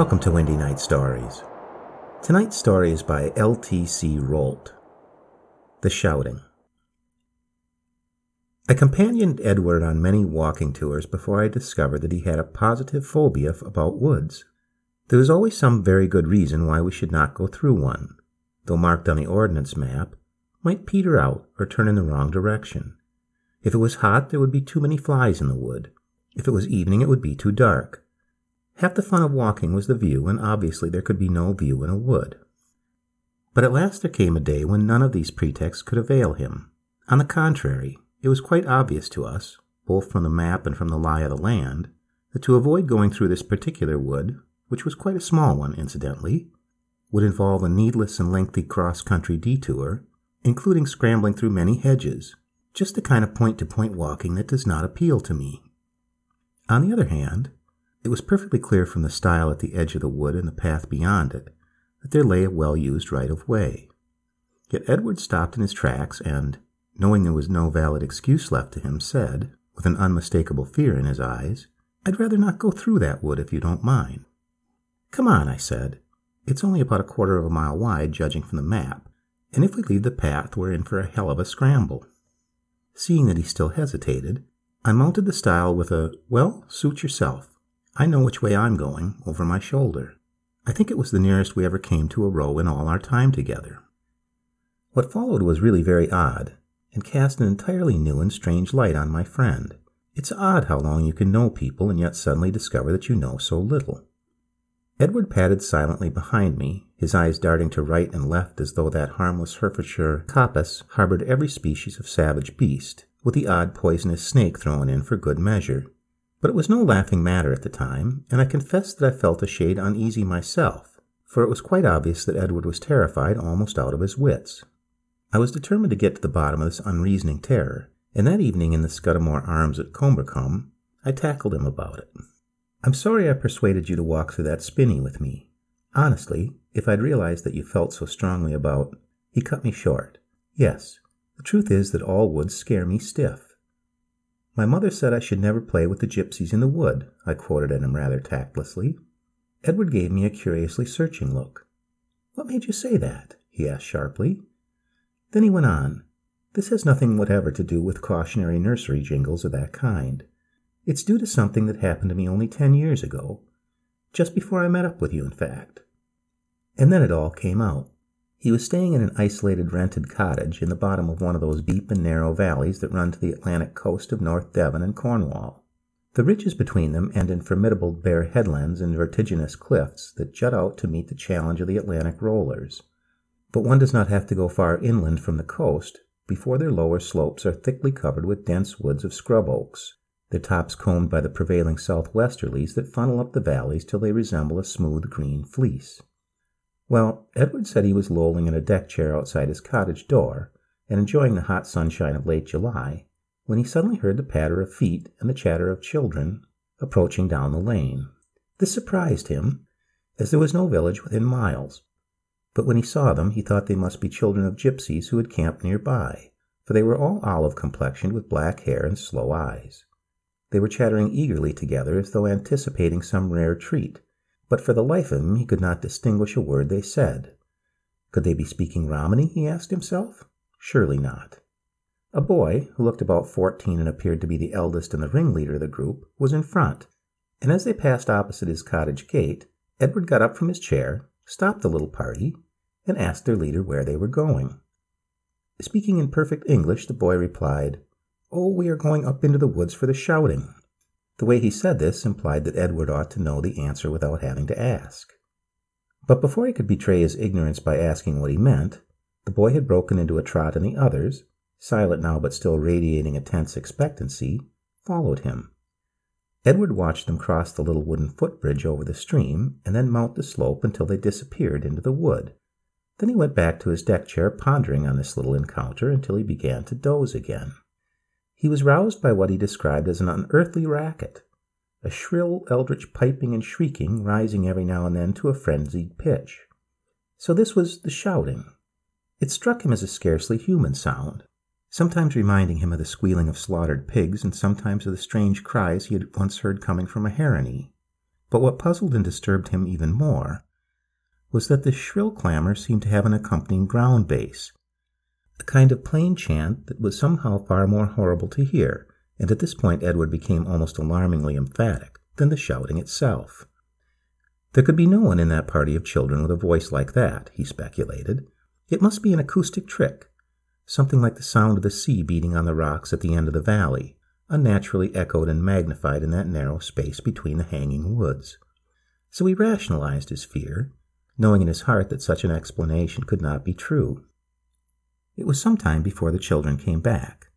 Welcome to Windy Night Stories. Tonight's story is by L.T.C. Rolt. The Shouting. I companioned Edward on many walking tours before I discovered that he had a positive phobia about woods. There was always some very good reason why we should not go through one, though marked on the ordnance map, might peter out or turn in the wrong direction. If it was hot, there would be too many flies in the wood. If it was evening, it would be too dark. Half the fun of walking was the view, and obviously there could be no view in a wood. But at last there came a day when none of these pretexts could avail him. On the contrary, it was quite obvious to us, both from the map and from the lie of the land, that to avoid going through this particular wood, which was quite a small one, incidentally, would involve a needless and lengthy cross country detour, including scrambling through many hedges, just the kind of point to point walking that does not appeal to me. On the other hand, it was perfectly clear from the stile at the edge of the wood and the path beyond it that there lay a well used right of way. Yet Edward stopped in his tracks and, knowing there was no valid excuse left to him, said, with an unmistakable fear in his eyes, I'd rather not go through that wood if you don't mind. Come on, I said. It's only about a quarter of a mile wide, judging from the map, and if we leave the path, we're in for a hell of a scramble. Seeing that he still hesitated, I mounted the stile with a, well, suit yourself. I know which way I'm going, over my shoulder. I think it was the nearest we ever came to a row in all our time together. What followed was really very odd, and cast an entirely new and strange light on my friend. It's odd how long you can know people and yet suddenly discover that you know so little. Edward padded silently behind me, his eyes darting to right and left as though that harmless Herefordshire coppice harbored every species of savage beast, with the odd poisonous snake thrown in for good measure. But it was no laughing matter at the time, and I confess that I felt a shade uneasy myself, for it was quite obvious that Edward was terrified almost out of his wits. I was determined to get to the bottom of this unreasoning terror, and that evening in the Scudamore Arms at Combercombe, I tackled him about it. I'm sorry I persuaded you to walk through that spinney with me. Honestly, if I'd realized that you felt so strongly about. He cut me short. Yes, the truth is that all woods scare me stiff. My mother said I should never play with the gypsies in the wood, I quoted at him rather tactlessly. Edward gave me a curiously searching look. What made you say that? he asked sharply. Then he went on. This has nothing whatever to do with cautionary nursery jingles of that kind. It's due to something that happened to me only ten years ago, just before I met up with you, in fact. And then it all came out. He was staying in an isolated rented cottage in the bottom of one of those deep and narrow valleys that run to the Atlantic coast of North Devon and Cornwall. The ridges between them end in formidable bare headlands and vertiginous cliffs that jut out to meet the challenge of the Atlantic rollers. But one does not have to go far inland from the coast before their lower slopes are thickly covered with dense woods of scrub oaks, their tops combed by the prevailing southwesterlies that funnel up the valleys till they resemble a smooth green fleece. Well, Edward said he was lolling in a deck chair outside his cottage door and enjoying the hot sunshine of late July when he suddenly heard the patter of feet and the chatter of children approaching down the lane. This surprised him, as there was no village within miles. But when he saw them, he thought they must be children of gypsies who had camped near by, for they were all olive complexioned with black hair and slow eyes. They were chattering eagerly together as though anticipating some rare treat but for the life of him he could not distinguish a word they said. Could they be speaking Romany, he asked himself? Surely not. A boy, who looked about fourteen and appeared to be the eldest and the ringleader of the group, was in front, and as they passed opposite his cottage gate, Edward got up from his chair, stopped the little party, and asked their leader where they were going. Speaking in perfect English, the boy replied, Oh, we are going up into the woods for the shouting. The way he said this implied that Edward ought to know the answer without having to ask. But before he could betray his ignorance by asking what he meant, the boy had broken into a trot and the others, silent now but still radiating a tense expectancy, followed him. Edward watched them cross the little wooden footbridge over the stream and then mount the slope until they disappeared into the wood. Then he went back to his deck chair pondering on this little encounter until he began to doze again. He was roused by what he described as an unearthly racket, a shrill eldritch piping and shrieking rising every now and then to a frenzied pitch. So this was the shouting. It struck him as a scarcely human sound, sometimes reminding him of the squealing of slaughtered pigs and sometimes of the strange cries he had once heard coming from a heronry. But what puzzled and disturbed him even more was that this shrill clamor seemed to have an accompanying ground bass, a kind of plain chant that was somehow far more horrible to hear, and at this point Edward became almost alarmingly emphatic, than the shouting itself. There could be no one in that party of children with a voice like that, he speculated. It must be an acoustic trick, something like the sound of the sea beating on the rocks at the end of the valley, unnaturally echoed and magnified in that narrow space between the hanging woods. So he rationalized his fear, knowing in his heart that such an explanation could not be true. It was some time before the children came back,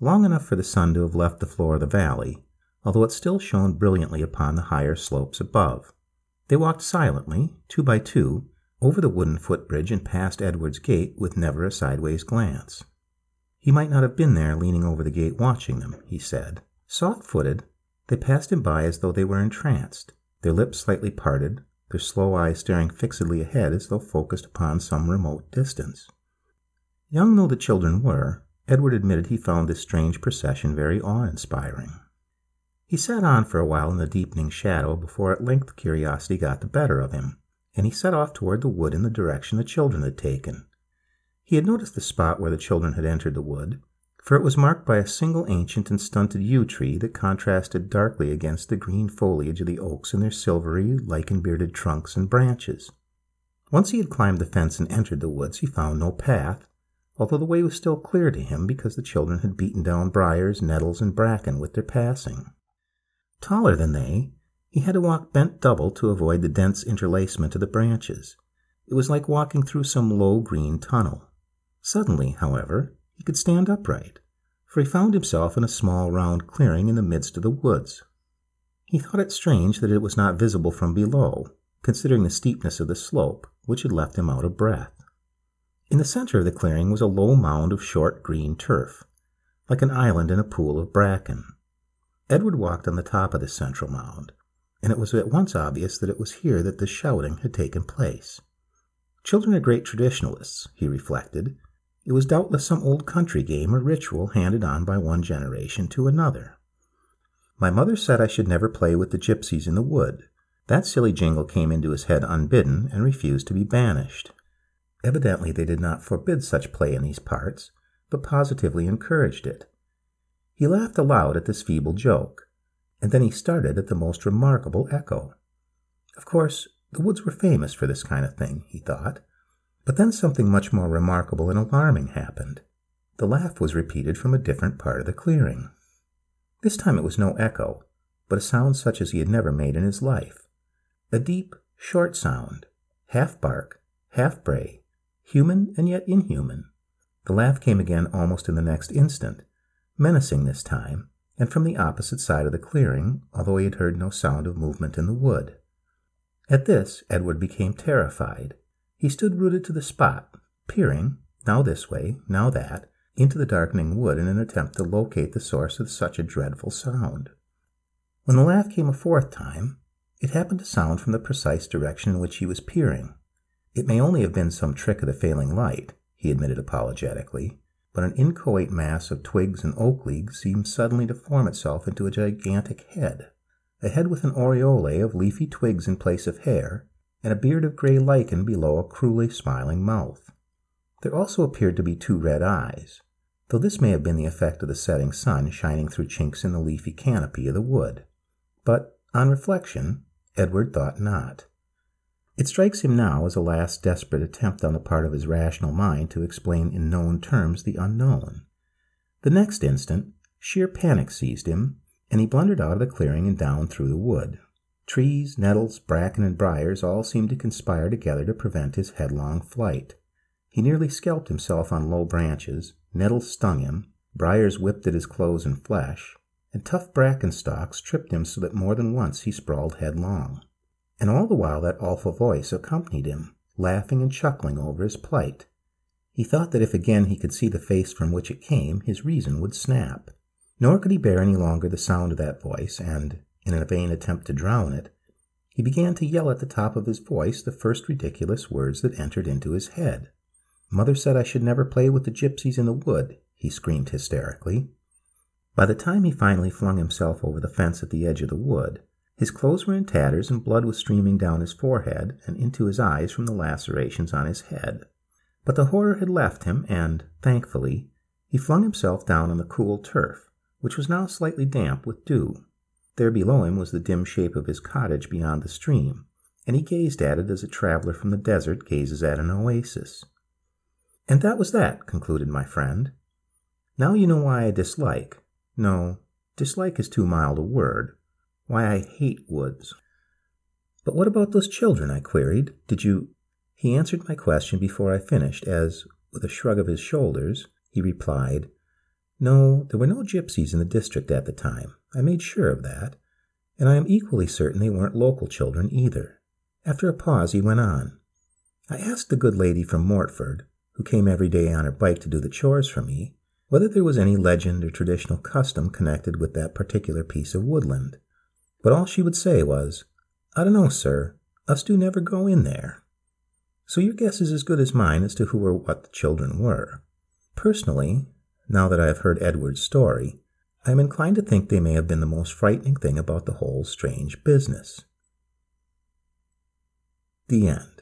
long enough for the sun to have left the floor of the valley, although it still shone brilliantly upon the higher slopes above. They walked silently, two by two, over the wooden footbridge and past Edward's gate with never a sideways glance. He might not have been there leaning over the gate watching them, he said. Soft footed, they passed him by as though they were entranced, their lips slightly parted, their slow eyes staring fixedly ahead as though focused upon some remote distance. Young though the children were, Edward admitted he found this strange procession very awe inspiring. He sat on for a while in the deepening shadow before at length curiosity got the better of him, and he set off toward the wood in the direction the children had taken. He had noticed the spot where the children had entered the wood, for it was marked by a single ancient and stunted yew tree that contrasted darkly against the green foliage of the oaks and their silvery, lichen bearded trunks and branches. Once he had climbed the fence and entered the woods, he found no path, although the way was still clear to him because the children had beaten down briars, nettles, and bracken with their passing. Taller than they, he had to walk bent double to avoid the dense interlacement of the branches. It was like walking through some low green tunnel. Suddenly, however, he could stand upright, for he found himself in a small round clearing in the midst of the woods. He thought it strange that it was not visible from below, considering the steepness of the slope, which had left him out of breath. In the center of the clearing was a low mound of short green turf, like an island in a pool of bracken. Edward walked on the top of this central mound, and it was at once obvious that it was here that the shouting had taken place. Children are great traditionalists, he reflected. It was doubtless some old country game or ritual handed on by one generation to another. My mother said I should never play with the gypsies in the wood. That silly jingle came into his head unbidden and refused to be banished. Evidently they did not forbid such play in these parts, but positively encouraged it. He laughed aloud at this feeble joke, and then he started at the most remarkable echo. Of course, the woods were famous for this kind of thing, he thought. But then something much more remarkable and alarming happened. The laugh was repeated from a different part of the clearing. This time it was no echo, but a sound such as he had never made in his life. A deep, short sound, half bark, half bray, human and yet inhuman. The laugh came again almost in the next instant, menacing this time, and from the opposite side of the clearing, although he had heard no sound of movement in the wood. At this, Edward became terrified. He stood rooted to the spot, peering, now this way, now that, into the darkening wood in an attempt to locate the source of such a dreadful sound. When the laugh came a fourth time, it happened to sound from the precise direction in which he was peering. It may only have been some trick of the failing light, he admitted apologetically, but an inchoate mass of twigs and oak leaves seemed suddenly to form itself into a gigantic head, a head with an aureole of leafy twigs in place of hair, and a beard of gray lichen below a cruelly smiling mouth. There also appeared to be two red eyes, though this may have been the effect of the setting sun shining through chinks in the leafy canopy of the wood. But, on reflection, Edward thought not. It strikes him now as a last desperate attempt on the part of his rational mind to explain in known terms the unknown. The next instant, sheer panic seized him, and he blundered out of the clearing and down through the wood. Trees, nettles, bracken, and briars all seemed to conspire together to prevent his headlong flight. He nearly scalped himself on low branches, nettles stung him, briars whipped at his clothes and flesh, and tough bracken stalks tripped him so that more than once he sprawled headlong and all the while that awful voice accompanied him, laughing and chuckling over his plight. He thought that if again he could see the face from which it came, his reason would snap. Nor could he bear any longer the sound of that voice, and, in a vain attempt to drown it, he began to yell at the top of his voice the first ridiculous words that entered into his head. Mother said I should never play with the gypsies in the wood, he screamed hysterically. By the time he finally flung himself over the fence at the edge of the wood, His clothes were in tatters, and blood was streaming down his forehead and into his eyes from the lacerations on his head. But the horror had left him, and, thankfully, he flung himself down on the cool turf, which was now slightly damp with dew. There below him was the dim shape of his cottage beyond the stream, and he gazed at it as a traveler from the desert gazes at an oasis. And that was that, concluded my friend. Now you know why I dislike, no, dislike is too mild a word, why I hate woods. But what about those children? I queried. Did you. He answered my question before I finished, as, with a shrug of his shoulders, he replied, No, there were no gypsies in the district at the time. I made sure of that. And I am equally certain they weren't local children either. After a pause, he went on. I asked the good lady from Mortford, who came every day on her bike to do the chores for me, whether there was any legend or traditional custom connected with that particular piece of woodland. But all she would say was, I don't know, sir. Us do never go in there. So your guess is as good as mine as to who or what the children were. Personally, now that I have heard Edward's story, I am inclined to think they may have been the most frightening thing about the whole strange business. The end.